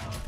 Oh.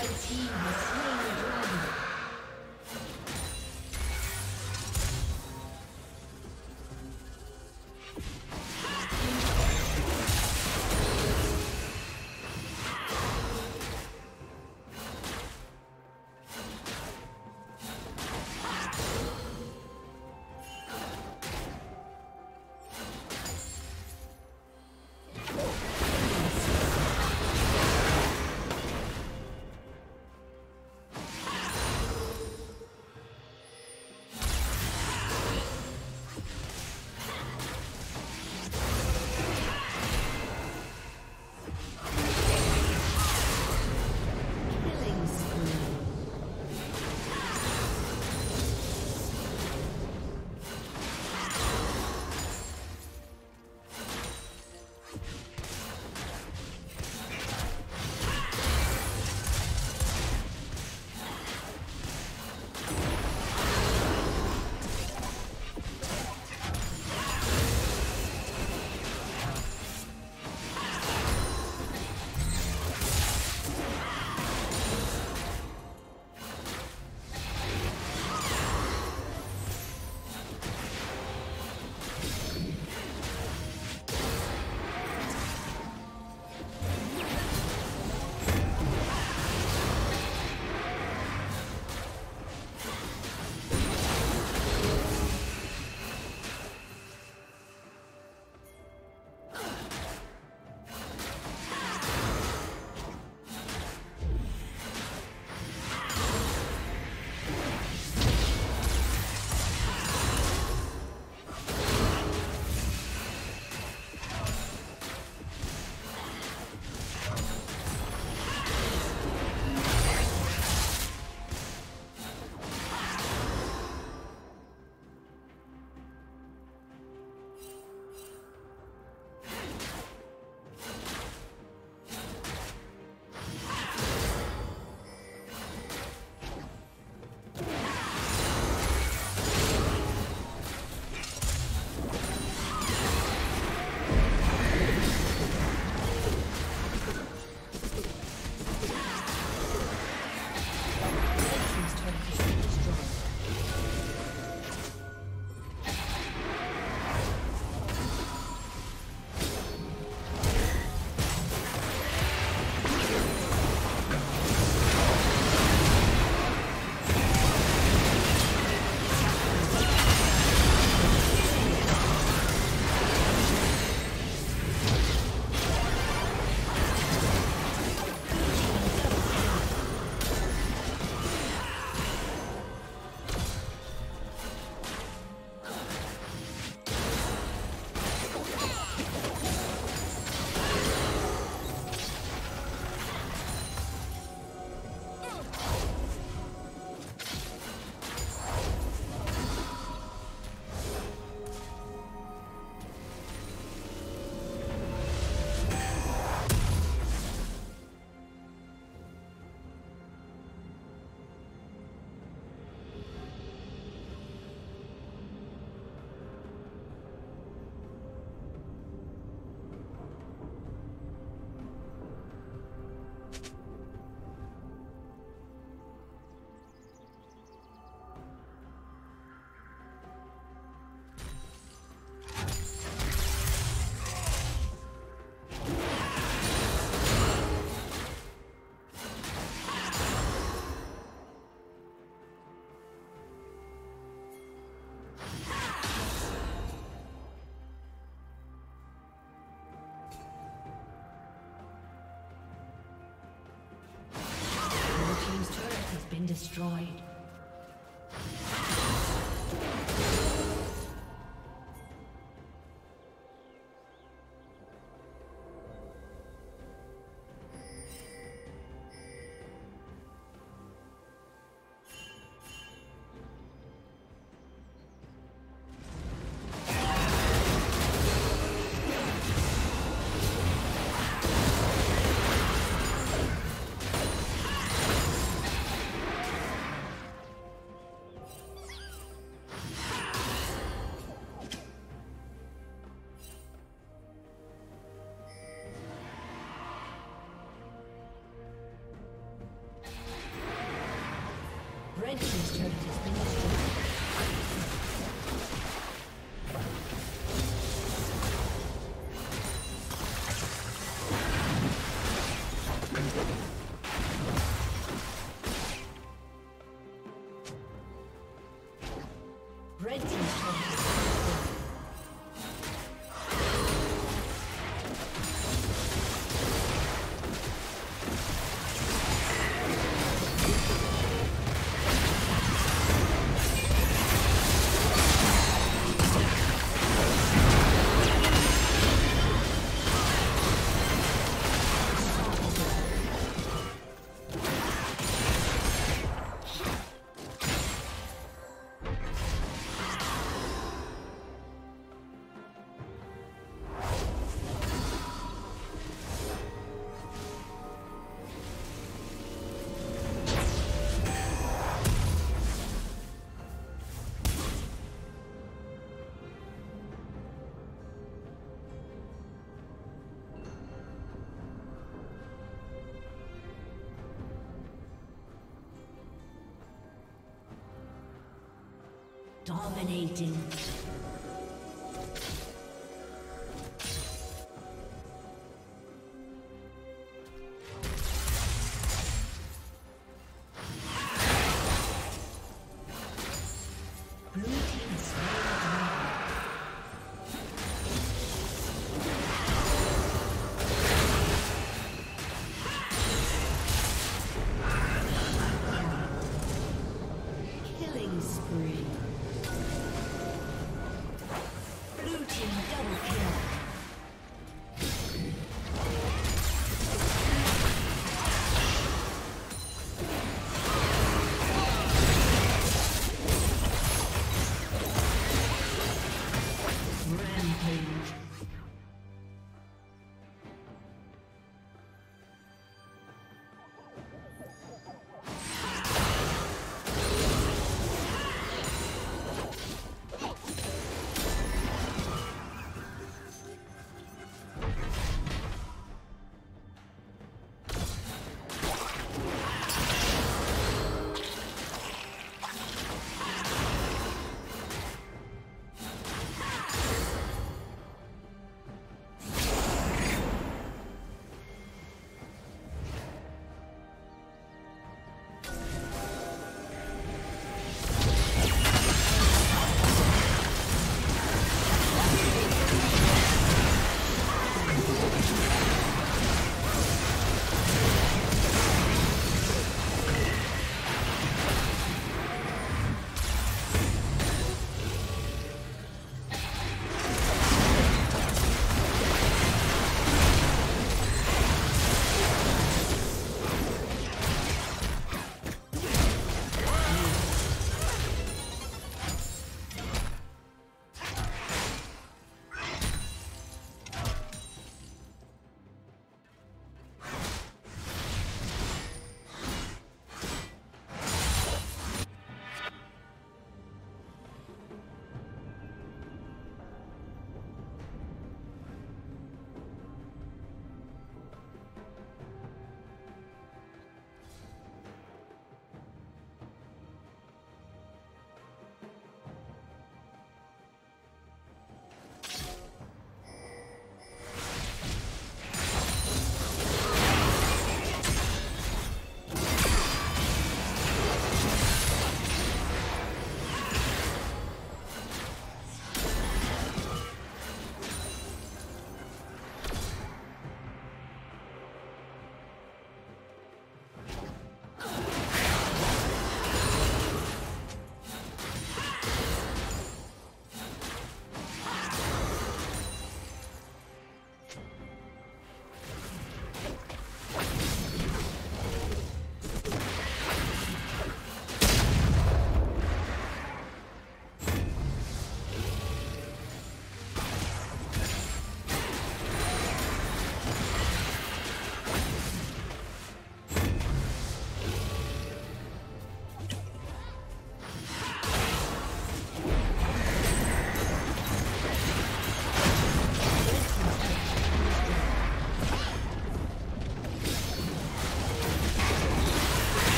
Red team has slain. Destroyed. Red Team's turret Dominating.